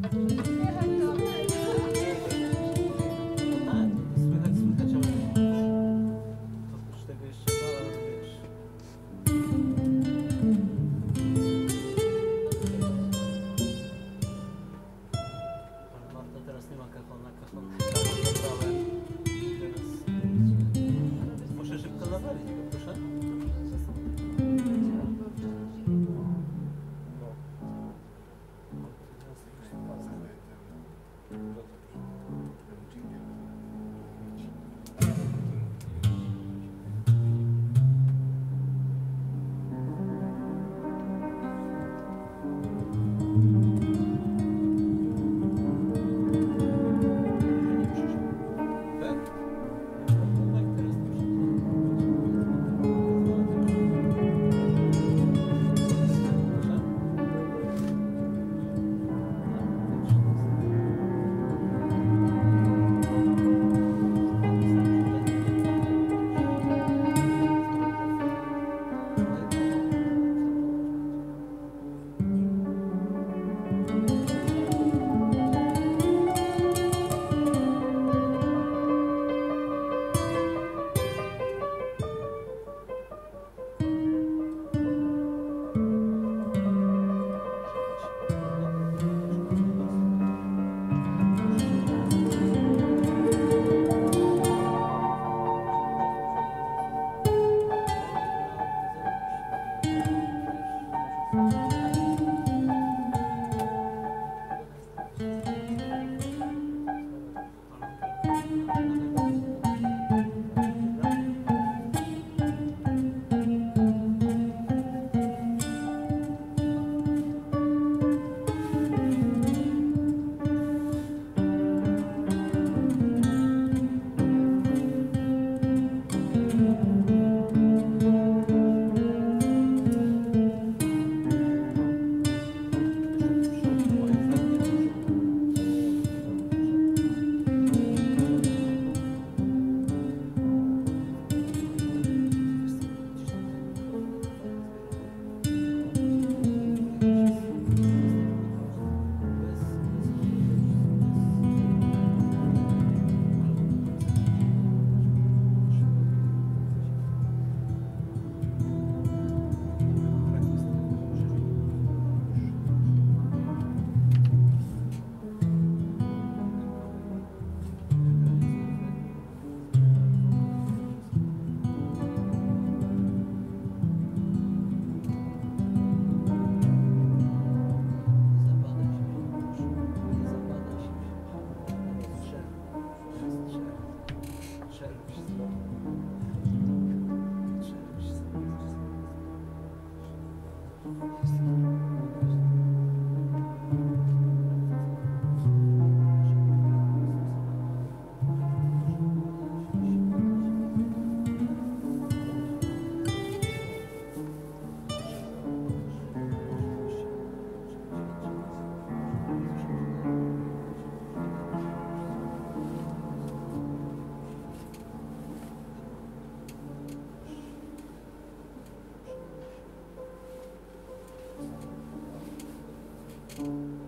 Mm-hmm. うん。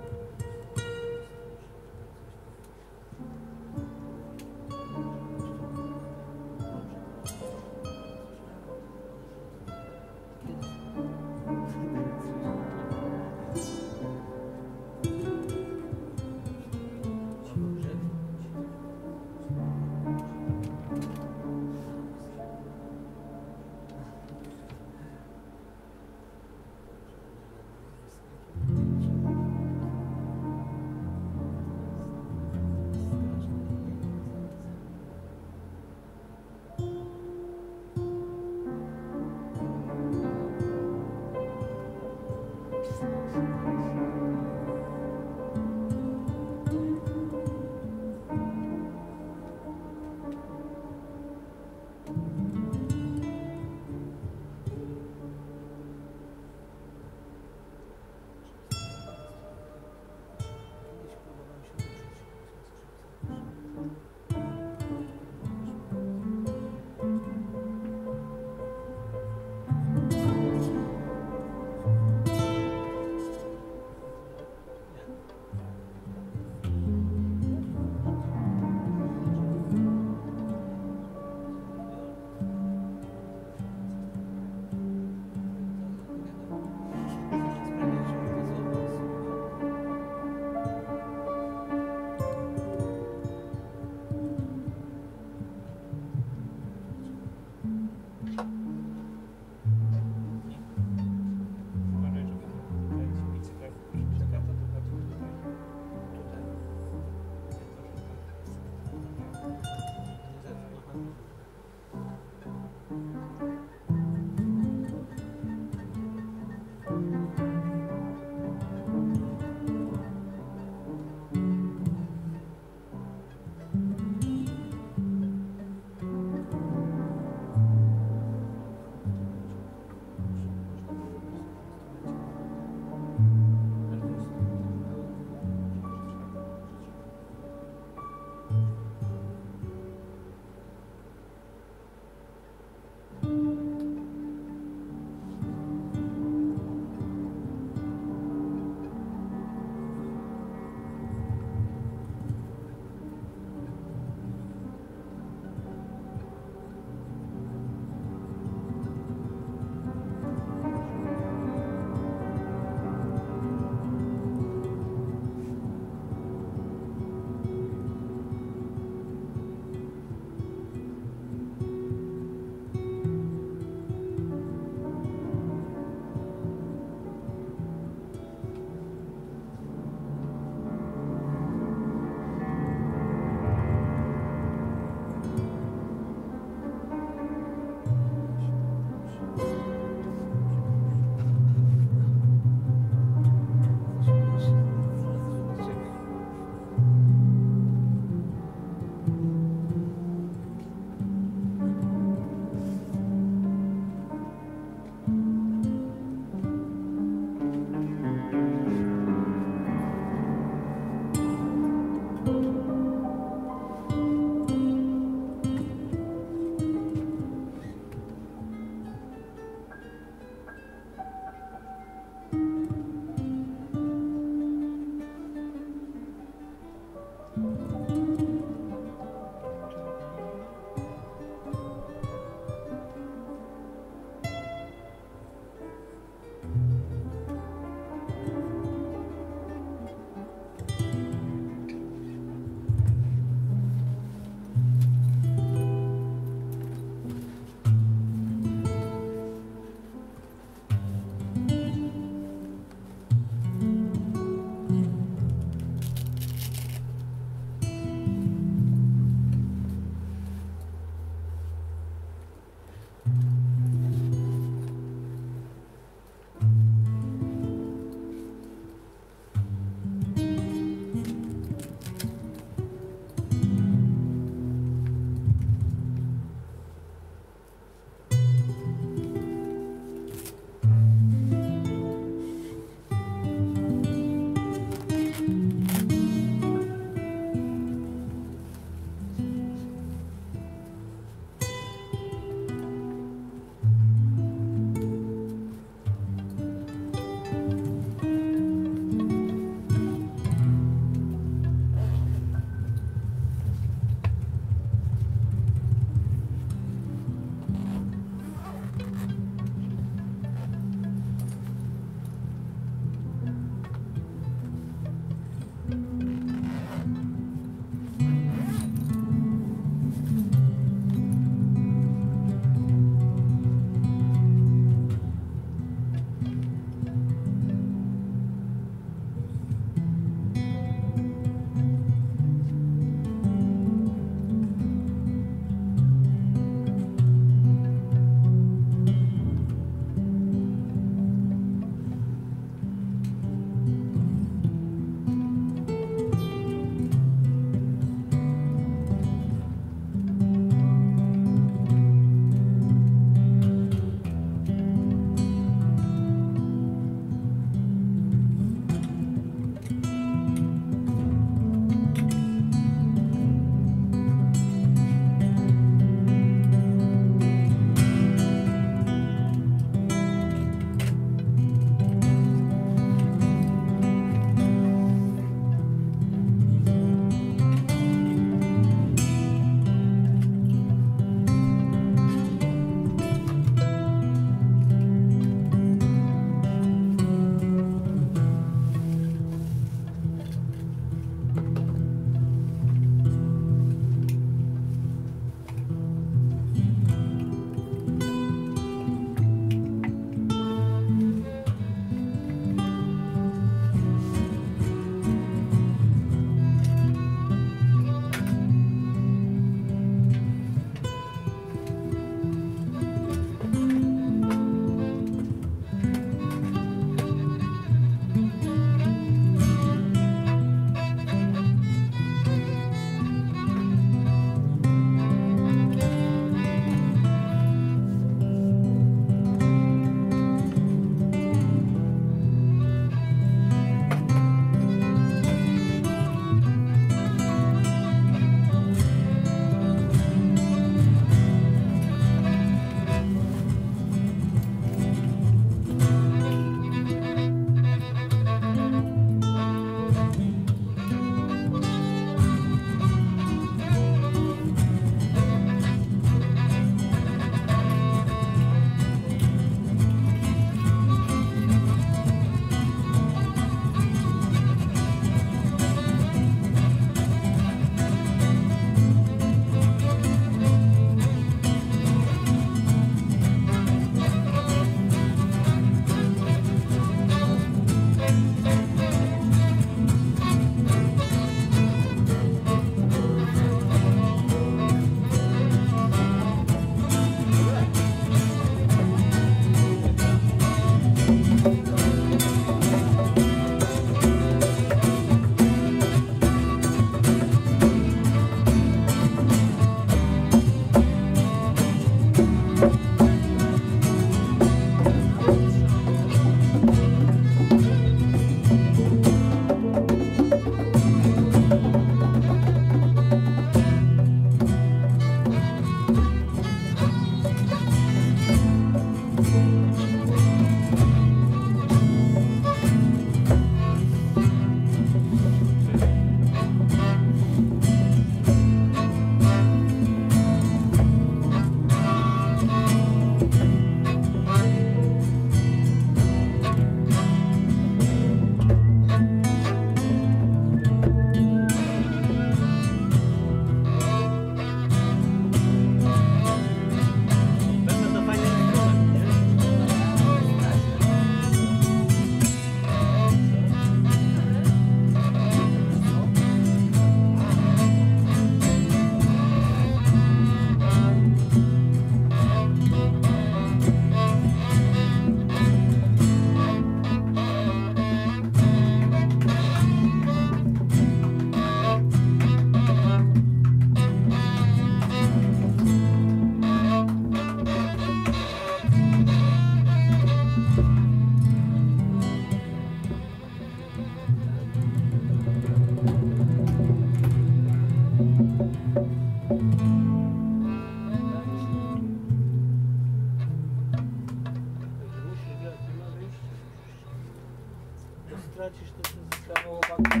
Tracisz, to się chłopaki,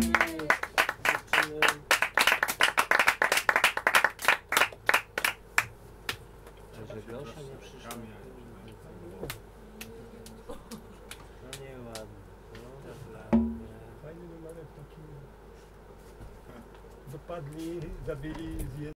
dziewczyny. Że grosza nie przyszło. No nieładnie. No, Fajny numerek taki. Dopadli, zabili, zjedli.